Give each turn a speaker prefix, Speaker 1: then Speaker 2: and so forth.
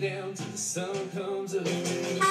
Speaker 1: down till the sun comes up.